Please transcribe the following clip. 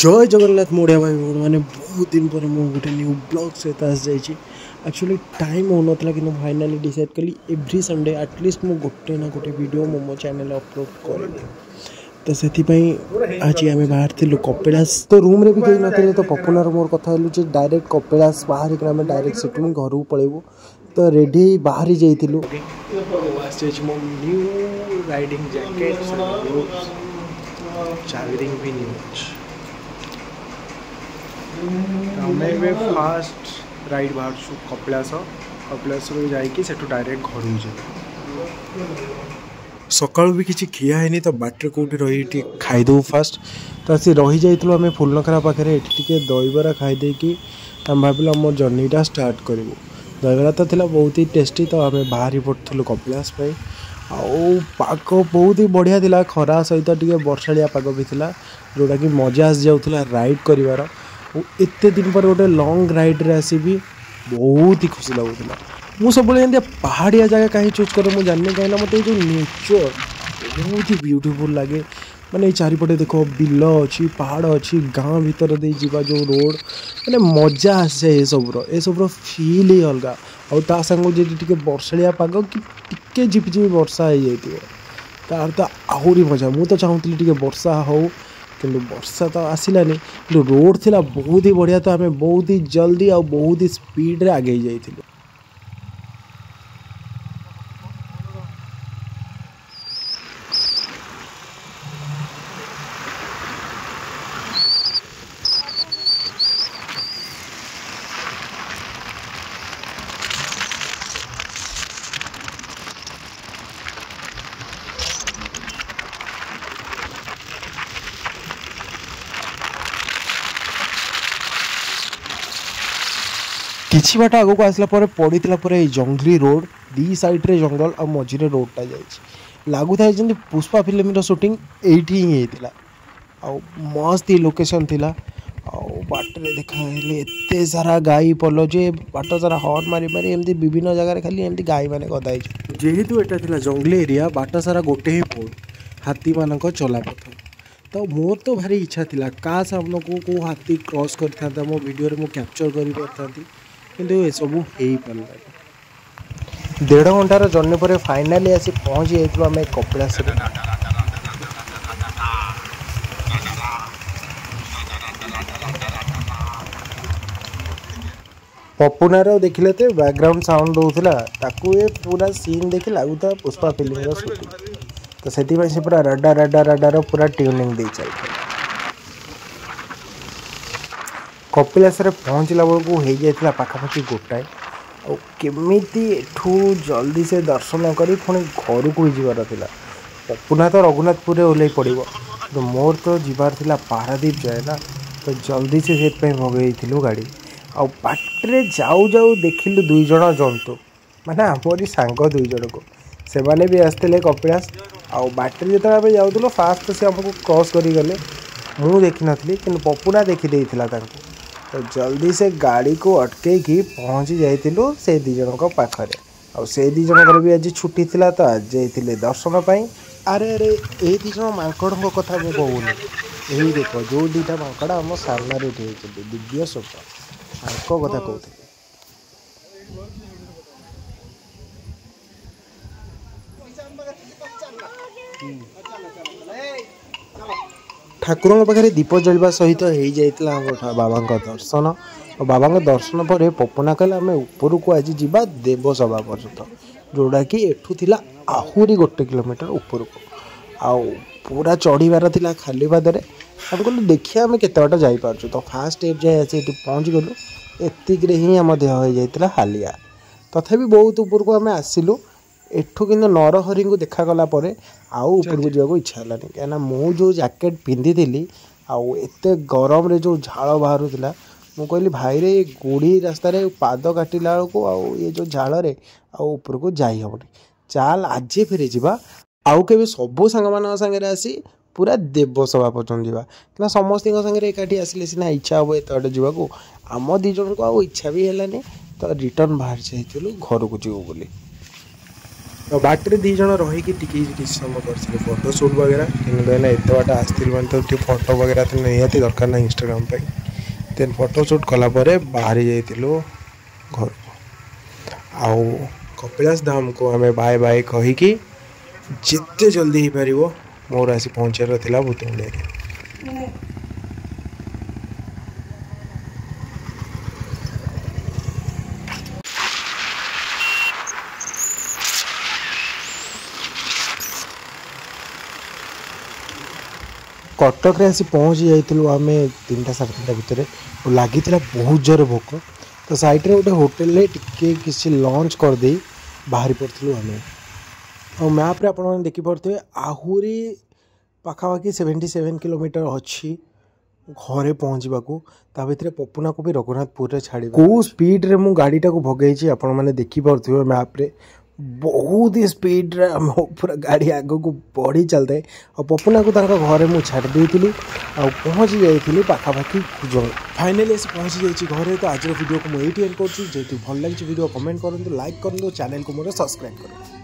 જય જગન્નાથ મોઢિયાભાઈ મને બહુ દિન ପରେ ମୁଁ ଗୋଟେ ନ୍ୟୁ ବ୍ଲଗ୍ ସହିତ ଆସିଯାଇଛି ଆକ୍ଚୁଆଲି ଟାଇମ୍ ହେଉନଥିଲା କିନ୍ତୁ ଫାଇନାଲି ଡିସାଇଡ଼୍ କଲି ଏଭ୍ରି ସନ୍ଡେ ଆଟଲିଷ୍ଟ ମୁଁ ଗୋଟେ ନା ଗୋଟେ ଭିଡ଼ିଓ ମୁଁ ମୋ ଚ୍ୟାନେଲ୍ରେ ଅପଲୋଡ଼ କରିବି ତ ସେଥିପାଇଁ ଆଜି ଆମେ ବାହାରିଥିଲୁ କପିଳାସ ତ ରୁମ୍ରେ ବି କେହି ନଥିଲେ ତ ପପୁଲାର ମୋର କଥା ହେଲୁ ଯେ ଡାଇରେକ୍ଟ କପିଳାସ ବାହାରିକିନା ଆମେ ଡାଇରେକ୍ଟ ସେଠୁ ହିଁ ଘରକୁ ପଳେଇବୁ ତ ରେଡ଼ି ହେଇ ବାହାରି ଯାଇଥିଲୁ ଆସିଯାଇଛି ମୋ ନ୍ୟୁ ରାଇଡ଼ିଂ ଜ୍ୟାକେଟ୍ ଚାର୍ଜରିଂ ବି ନ୍ୟୁ ଅଛି ଆମେ ଏବେ ଫାଷ୍ଟ ରାଇଟ୍ ବାହାରୁଛୁ କପିଳାସ କପିଳାସରୁ ଯାଇକି ସେଠୁ ଡାଇରେକ୍ଟ ଘରକୁ ଯିବୁ ସକାଳୁ ବି କିଛି ଖିଆ ହେଇନି ତ ବାଟରେ କେଉଁଠି ରହି ଟିକେ ଖାଇଦେବୁ ଫାଷ୍ଟ ତ ଆସି ରହିଯାଇଥିଲୁ ଆମେ ଫୁଲନଖରା ପାଖରେ ଏଠି ଟିକେ ଦହିବରା ଖାଇଦେଇକି ଆମେ ଭାବିଲୁ ଆମ ଜର୍ଣ୍ଣିଟା ଷ୍ଟାର୍ଟ କରିବୁ ଦହିବରା ତ ଥିଲା ବହୁତ ହି ଟେଷ୍ଟି ତ ଆମେ ବାହାରି ପଡ଼ିଥିଲୁ କପିଳାସ ପାଇଁ ଆଉ ପାଗ ବହୁତ ହି ବଢ଼ିଆ ଥିଲା ଖରା ସହିତ ଟିକେ ବର୍ଷାଳିଆ ପାଗ ବି ଥିଲା ଯେଉଁଟାକି ମଜା ଆସିଯାଉଥିଲା ରାଇଡ଼୍ କରିବାର और इतने दिन पर गोटे लंग राइड रे आसी भी बहुत ही खुशी लगुला मुझे सब पहाड़िया जगह कहीं चूज कर मुझे जानी कहीं मत मतलब ये जो नेचर बहुत ही ब्यूटीफुल लगे मैंने चारिपटे देख बिल अच्छी पहाड़ अच्छी गाँव भितर दे जा जो रोड मैंने मजा आस आसे ये सब फिल ही अलग आगे जी टे बर्षा पाग कि टी झिपिझिप बर्षा हो जाए तार तो आहरी मजा मुझे चाहूँगी टी वर्षा हूँ କିନ୍ତୁ ବର୍ଷା ତ ଆସିଲାନି କିନ୍ତୁ ରୋଡ଼ ଥିଲା ବହୁତ ହି ବଢ଼ିଆ ତ ଆମେ ବହୁତ ହି ଜଲ୍ଦି ଆଉ ବହୁତ ହି ସ୍ପିଡ଼ରେ ଆଗେଇ ଯାଇଥିଲୁ କିଛି ବାଟ ଆଗକୁ ଆସିଲା ପରେ ପଡ଼ିଥିଲା ପରେ ଏଇ ଜଙ୍ଗଲି ରୋଡ଼ ଦୁଇ ସାଇଡ଼୍ରେ ଜଙ୍ଗଲ ଆଉ ମଝିରେ ରୋଡ଼ଟା ଯାଇଛି ଲାଗୁଥାଏ ଯେମିତି ପୁଷ୍ପା ଫିଲ୍ମର ସୁଟିଂ ଏଇଠି ହିଁ ହେଇଥିଲା ଆଉ ମସ୍ତ ଏଇ ଲୋକେସନ୍ ଥିଲା ଆଉ ବାଟରେ ଦେଖାହେଲେ ଏତେ ସାରା ଗାଈ ପଲ ଯେ ବାଟ ସାରା ହର୍ନ ମାରି ମାରି ଏମିତି ବିଭିନ୍ନ ଜାଗାରେ ଖାଲି ଏମିତି ଗାଈମାନେ ଗଦା ହେଇଛନ୍ତି ଯେହେତୁ ଏଟା ଥିଲା ଜଙ୍ଗଲି ଏରିଆ ବାଟ ସାରା ଗୋଟେ ହିଁ ପୋଡ଼ ହାତୀମାନଙ୍କ ଚଲାପଥ ତ ମୋର ତ ଭାରି ଇଚ୍ଛା ଥିଲା କାସ୍ ଆମକୁ କେଉଁ ହାତୀ କ୍ରସ୍ କରିଥାନ୍ତା ମୋ ଭିଡ଼ିଓରେ ମୁଁ କ୍ୟାପଚର୍ କରିପାରିଥାନ୍ତି किड़ घंटार जर्नी पर फाइनाली आस पहुँची आम कपड़ा पपुनार देखिले तो बैकग्राउंड साउंड होता ये पूरा सीन देखे लगुता पुष्पा फिल्म रूटिंग तो से पूरा रडा रडा रडार पूरा ट्यूनिंग दे चलता କପିଳାସରେ ପହଞ୍ଚିଲା ବେଳକୁ ହେଇଯାଇଥିଲା ପାଖାପାଖି ଗୋଟାଏ ଆଉ କେମିତି ଏଠୁ ଜଲ୍ଦି ସେ ଦର୍ଶନ କରି ପୁଣି ଘରକୁ ବି ଯିବାର ଥିଲା ପୁନା ତ ରଘୁନାଥପୁରରେ ଓହ୍ଲେଇ ପଡ଼ିବ କିନ୍ତୁ ମୋର ତ ଯିବାର ଥିଲା ପାରାଦ୍ୱୀପ ଯାଏ ନା ତ ଜଲ୍ଦି ସେ ସେଥିପାଇଁ ମଗେଇଥିଲୁ ଗାଡ଼ି ଆଉ ବାଟରେ ଯାଉ ଯାଉ ଦେଖିଲୁ ଦୁଇ ଜଣ ଜନ୍ତୁ ମାନେ ଆମରି ସାଙ୍ଗ ଦୁଇ ଜଣକୁ ସେମାନେ ବି ଆସିଥିଲେ କପିଳାସ ଆଉ ବାଟରେ ଯେତେବେଳେ ଆମେ ଯାଉଥିଲୁ ଫାଷ୍ଟ ତ ସେ ଆମକୁ କ୍ରସ୍ କରିଗଲେ ମୁଁ ଦେଖିନଥିଲି କିନ୍ତୁ ପପୁନା ଦେଖିଦେଇଥିଲା ତାଙ୍କୁ ଜଲ୍ଦି ସେ ଗାଡ଼ିକୁ ଅଟକେଇକି ପହଞ୍ଚି ଯାଇଥିଲୁ ସେ ଦୁଇ ଜଣଙ୍କ ପାଖରେ ଆଉ ସେ ଦୁଇ ଜଣଙ୍କର ବି ଆଜି ଛୁଟି ଥିଲା ତ ଆଜି ଯାଇଥିଲେ ଦର୍ଶନ ପାଇଁ ଆରେ ଆରେ ଏଇ ଦୁଇ ଜଣ ମାଙ୍କଡ଼ଙ୍କ କଥା ମୁଁ କହୁନି ଏହି ଦେଖ ଯେଉଁ ଦୁଇଟା ମାଙ୍କଡ଼ ଆମ ସାମ୍ନାରେ ଏଠି ହେଇଛନ୍ତି ଦିବ୍ୟ ସ୍ୱପ୍ନ ତାଙ୍କ କଥା କହୁଥିଲେ ହୁଁ ଠାକୁରଙ୍କ ପାଖରେ ଦୀପ ଜଳିବା ସହିତ ହେଇଯାଇଥିଲା ଆମ ବାବାଙ୍କ ଦର୍ଶନ ଆଉ ବାବାଙ୍କ ଦର୍ଶନ ପରେ ପପନା କହିଲେ ଆମେ ଉପରକୁ ଆଜି ଯିବା ଦେବସଭା ପର୍ଯ୍ୟନ୍ତ ଯେଉଁଟାକି ଏଠୁ ଥିଲା ଆହୁରି ଗୋଟେ କିଲୋମିଟର ଉପରକୁ ଆଉ ପୁରା ଚଢ଼ିବାର ଥିଲା ଖାଲି ପାଦରେ ଆମେ କହିଲୁ ଦେଖିବା ଆମେ କେତେ ବାଟ ଯାଇପାରୁଛୁ ତ ଫାର୍ଷ୍ଟ ଷ୍ଟେପ୍ ଯାଇ ଆସି ଏଠି ପହଞ୍ଚିଗଲୁ ଏତିକିରେ ହିଁ ଆମ ଦେହ ହେଇଯାଇଥିଲା ହାଲିଆ ତଥାପି ବହୁତ ଉପରକୁ ଆମେ ଆସିଲୁ ଏଠୁ କିନ୍ତୁ ନରହରିଙ୍କୁ ଦେଖାଗଲା ପରେ ଆଉ ଉପରକୁ ଯିବାକୁ ଇଚ୍ଛା ହେଲାନି କାହିଁକିନା ମୁଁ ଯେଉଁ ଜ୍ୟାକେଟ୍ ପିନ୍ଧିଥିଲି ଆଉ ଏତେ ଗରମରେ ଯେଉଁ ଝାଳ ବାହାରୁଥିଲା ମୁଁ କହିଲି ଭାଇରେ ଏ ଗୋଡ଼ି ରାସ୍ତାରେ ପାଦ କାଟିଲା ବେଳକୁ ଆଉ ଏ ଯେଉଁ ଝାଳରେ ଆଉ ଉପରକୁ ଯାଇ ହେବନି ଚାଲ ଆଜି ଫେରିଯିବା ଆଉ କେବେ ସବୁ ସାଙ୍ଗମାନଙ୍କ ସାଙ୍ଗରେ ଆସି ପୁରା ଦେବସଭା ପର୍ଯ୍ୟନ୍ତ ଯିବା କିନ୍ତୁ ସମସ୍ତଙ୍କ ସାଙ୍ଗରେ ଏକାଠି ଆସିଲେ ସିନା ଇଚ୍ଛା ହେବ ଏତେ ବାଟ ଯିବାକୁ ଆମ ଦୁଇ ଜଣଙ୍କୁ ଆଉ ଇଚ୍ଛା ବି ହେଲାନି ତ ରିଟର୍ଣ୍ଣ ବାହାରି ଯାଇଥିଲୁ ଘରକୁ ଯିବୁ ବୋଲି तो बाटे दीज रही टेम कर फटो सुट वगैरह कितने बाट आसती मैं तो फटो वगैरह निहती दरकार ना इनस्टाग्राम पर देन फटो सुट कलापर बाहरी जाइलु घर को आउ कपिलास धाम को आम बाय बाय कहीकि जिते जल्दी हो पार मोर आसी पहुँचार बुतुंग कटक आँची जाइल आम तीन टा साढ़े तीन टा भितर लगी बहुत जोर भोक तो सैड्रे गोटे होटेल टी किसी लंच करदे बाहरी पड़ू आम और मैप्रे आप देखिपे आहरी पखापाखि सेवेन्टी सेवेन किलोमीटर अच्छी घरे पहुँचवा को भितर पपुना को भी रघुनाथपुर छाड़ कौ स्पीड में मुझ गाड़ीटा भगे आपण मैंने देखिपे मैप्रे ବହୁତ ହି ସ୍ପିଡ଼ରେ ଆମ ପୁରା ଗାଡ଼ି ଆଗକୁ ବଢ଼ି ଚାଲିଥାଏ ଆଉ ପପୁନାକୁ ତାଙ୍କ ଘରେ ମୁଁ ଛାଡ଼ି ଦେଇଥିଲି ଆଉ ପହଞ୍ଚି ଯାଇଥିଲି ପାଖାପାଖି ଜଣ ଫାଇନାଲି ଆସି ପହଞ୍ଚି ଯାଇଛି ଘରେ ତ ଆଜିର ଭିଡ଼ିଓକୁ ମୁଁ ଏଇଠି ଏଣ୍ଡ କରୁଛି ଯେହେତୁ ଭଲ ଲାଗିଛି ଭିଡ଼ିଓ କମେଣ୍ଟ କରନ୍ତୁ ଲାଇକ୍ କରନ୍ତୁ ଚ୍ୟାନେଲକୁ ମୋର ସବସ୍କ୍ରାଇବ୍ କରନ୍ତୁ